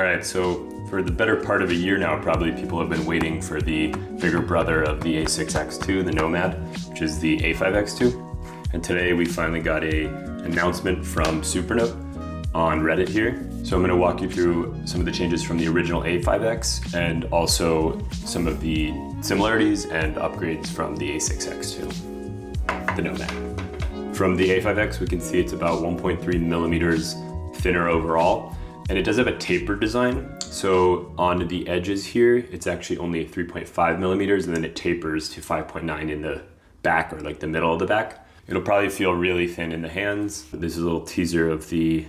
All right, so for the better part of a year now, probably people have been waiting for the bigger brother of the A6X2, the Nomad, which is the A5X2. And today we finally got a announcement from Supernote on Reddit here. So I'm gonna walk you through some of the changes from the original A5X and also some of the similarities and upgrades from the A6X2, the Nomad. From the A5X, we can see it's about 1.3 millimeters thinner overall, and it does have a tapered design. So on the edges here, it's actually only 3.5 millimeters, and then it tapers to 5.9 in the back or like the middle of the back. It'll probably feel really thin in the hands. This is a little teaser of the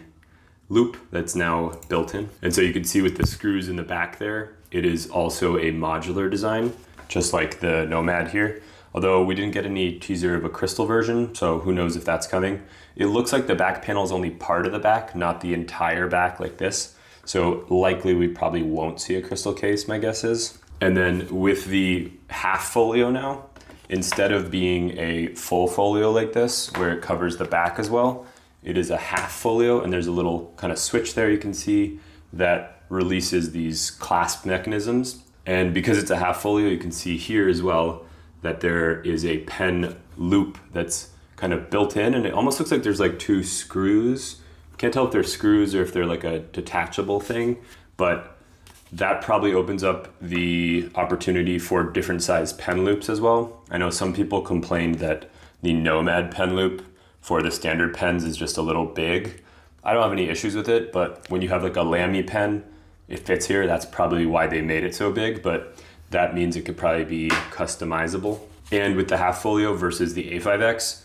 loop that's now built in. And so you can see with the screws in the back there, it is also a modular design, just like the Nomad here. Although we didn't get any teaser of a crystal version, so who knows if that's coming. It looks like the back panel is only part of the back, not the entire back like this. So likely we probably won't see a crystal case, my guess is. And then with the half folio now, instead of being a full folio like this, where it covers the back as well, it is a half folio and there's a little kind of switch there you can see that releases these clasp mechanisms. And because it's a half folio, you can see here as well that there is a pen loop that's kind of built in and it almost looks like there's like two screws. Can't tell if they're screws or if they're like a detachable thing, but that probably opens up the opportunity for different size pen loops as well. I know some people complained that the Nomad pen loop for the standard pens is just a little big. I don't have any issues with it, but when you have like a Lamy pen, it fits here. That's probably why they made it so big, but that means it could probably be customizable. And with the half folio versus the A5X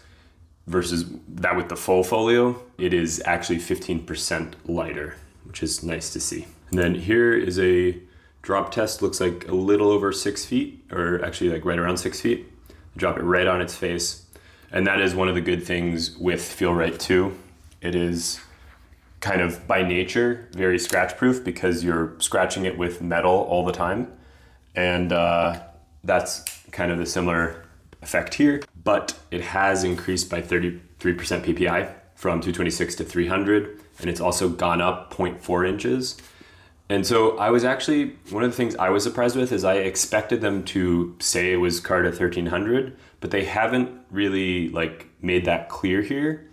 versus that with the full folio, it is actually 15% lighter, which is nice to see. And then here is a drop test, looks like a little over six feet, or actually like right around six feet. Drop it right on its face and that is one of the good things with FeelWrite 2. It is kind of by nature very scratch proof because you're scratching it with metal all the time. And uh, that's kind of the similar effect here, but it has increased by 33% PPI from 226 to 300, and it's also gone up 0.4 inches. And so I was actually, one of the things I was surprised with is I expected them to say it was Carta 1300, but they haven't really like made that clear here.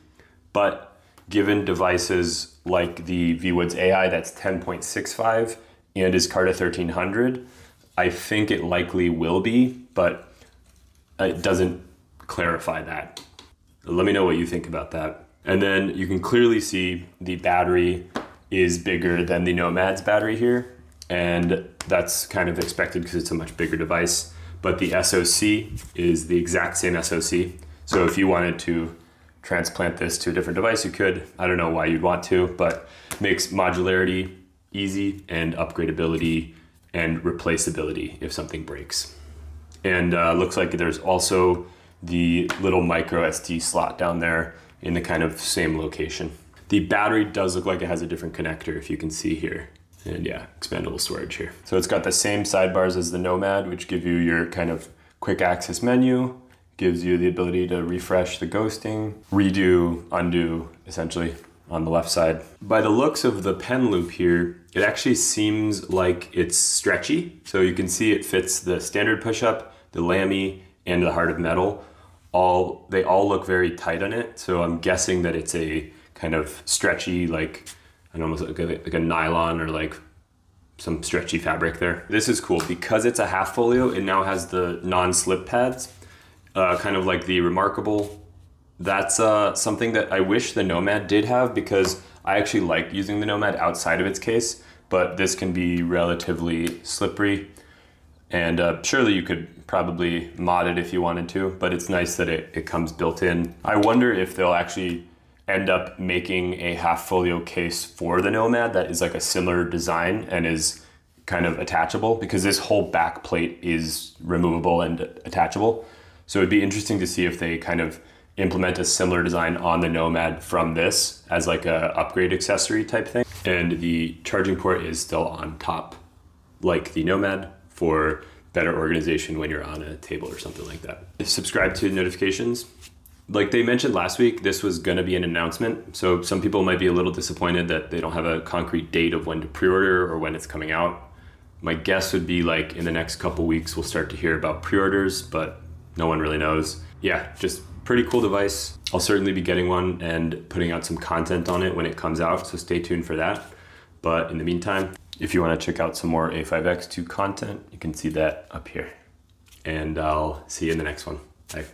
But given devices like the Viwoods AI that's 10.65 and is Carta 1300, I think it likely will be, but it doesn't clarify that. Let me know what you think about that. And then you can clearly see the battery is bigger than the Nomad's battery here. And that's kind of expected because it's a much bigger device. But the SoC is the exact same SoC. So if you wanted to transplant this to a different device, you could. I don't know why you'd want to, but makes modularity easy and upgradability and replaceability if something breaks. And uh, looks like there's also the little micro SD slot down there in the kind of same location. The battery does look like it has a different connector if you can see here. And yeah, expandable storage here. So it's got the same sidebars as the Nomad, which give you your kind of quick access menu, gives you the ability to refresh the ghosting, redo, undo, essentially on the left side. By the looks of the pen loop here, it actually seems like it's stretchy. So you can see it fits the standard push-up, the Lamy, and the Heart of Metal. All They all look very tight on it. So I'm guessing that it's a kind of stretchy, like an almost like a, like a nylon or like some stretchy fabric there. This is cool because it's a half folio. It now has the non-slip pads, uh, kind of like the Remarkable. That's uh, something that I wish the Nomad did have because I actually like using the Nomad outside of its case, but this can be relatively slippery. And uh, surely you could probably mod it if you wanted to, but it's nice that it, it comes built in. I wonder if they'll actually end up making a half folio case for the Nomad that is like a similar design and is kind of attachable because this whole back plate is removable and attachable. So it'd be interesting to see if they kind of implement a similar design on the Nomad from this as like a upgrade accessory type thing. And the charging port is still on top like the Nomad for better organization when you're on a table or something like that. Subscribe to notifications like they mentioned last week, this was going to be an announcement. So some people might be a little disappointed that they don't have a concrete date of when to pre-order or when it's coming out. My guess would be like in the next couple weeks we'll start to hear about pre-orders, but no one really knows. Yeah, just pretty cool device. I'll certainly be getting one and putting out some content on it when it comes out, so stay tuned for that. But in the meantime, if you want to check out some more A5X2 content, you can see that up here. And I'll see you in the next one. Bye.